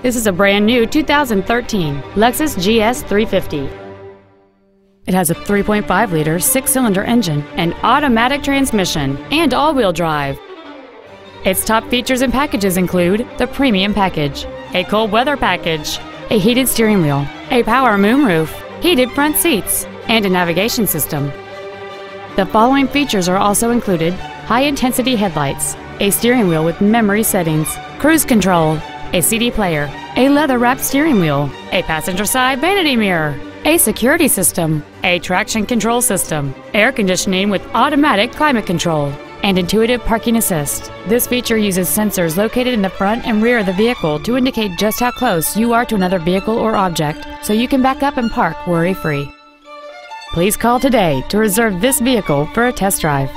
This is a brand new 2013 Lexus GS 350. It has a 3.5 liter six cylinder engine, an automatic transmission, and all wheel drive. Its top features and packages include the Premium Package, a cold weather package, a heated steering wheel, a power moonroof, heated front seats, and a navigation system. The following features are also included high intensity headlights, a steering wheel with memory settings, cruise control, a CD player, a leather wrapped steering wheel, a passenger side vanity mirror, a security system, a traction control system, air conditioning with automatic climate control, and intuitive parking assist. This feature uses sensors located in the front and rear of the vehicle to indicate just how close you are to another vehicle or object, so you can back up and park worry free. Please call today to reserve this vehicle for a test drive.